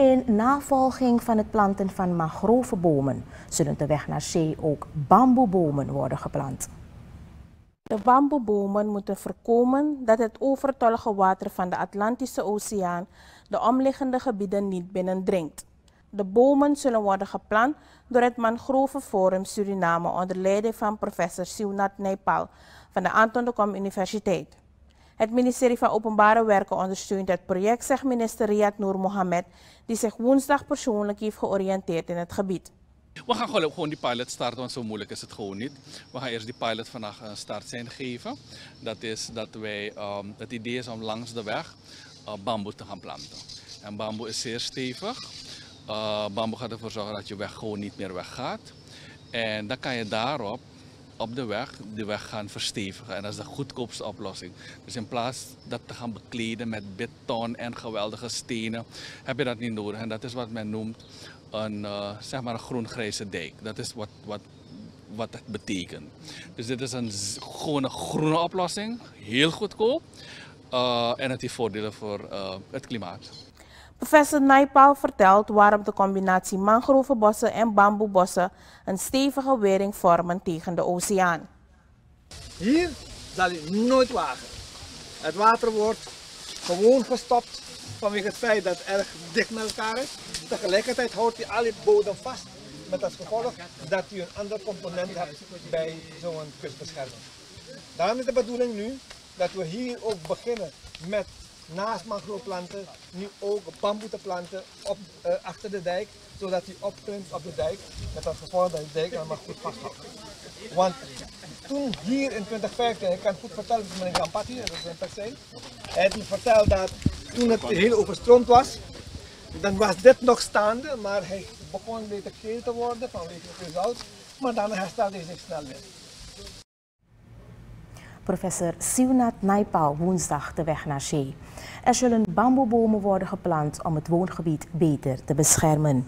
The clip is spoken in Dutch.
In navolging van het planten van mangrovebomen zullen de weg naar zee ook bamboebomen worden geplant. De bamboebomen moeten voorkomen dat het overtollige water van de Atlantische Oceaan de omliggende gebieden niet binnendringt. De bomen zullen worden geplant door het Mangrovenforum Suriname onder leiding van professor Siwnat Nepal van de Anton de Kom Universiteit. Het ministerie van Openbare Werken ondersteunt het project, zegt minister Riyad Noor Mohamed, die zich woensdag persoonlijk heeft georiënteerd in het gebied. We gaan gewoon die pilot starten, want zo moeilijk is het gewoon niet. We gaan eerst die pilot vandaag een start zijn geven. Dat is dat wij, um, het idee is om langs de weg uh, bamboe te gaan planten. En bamboe is zeer stevig. Uh, bamboe gaat ervoor zorgen dat je weg gewoon niet meer weggaat. En dan kan je daarop op de weg de weg gaan verstevigen. En dat is de goedkoopste oplossing. Dus in plaats dat te gaan bekleden met beton en geweldige stenen, heb je dat niet nodig. En dat is wat men noemt een, uh, zeg maar een groen-grijze dijk. Dat is wat, wat, wat het betekent. Dus dit is een, gewoon groene oplossing, heel goedkoop. Uh, en het heeft voordelen voor uh, het klimaat. Professor Naipal vertelt waarom de combinatie mangrovenbossen en bamboebossen een stevige wering vormen tegen de oceaan. Hier zal je nooit wagen. Het water wordt gewoon gestopt vanwege het feit dat het erg dicht met elkaar is. Tegelijkertijd houdt hij al bodem vast met als gevolg dat je een ander component hebt bij zo'n kustbescherming. Daarom is de bedoeling nu dat we hier ook beginnen met naast mangroveplanten nu ook bamboe te planten op, uh, achter de dijk, zodat hij opklimt op de dijk, met als gevolg dat de dijk helemaal goed vasthoudt. Want toen hier in 2015, ik kan het goed vertellen, dat is meneer Gampati, dat is een per se, hij heeft verteld dat toen het heel overstroomd was, dan was dit nog staande, maar hij begon een beetje geel te worden vanwege het zout, maar dan herstelde hij zich snel weer. Professor Siwnat Naipal woensdag de weg naar zee. Er zullen bamboebomen worden geplant om het woongebied beter te beschermen.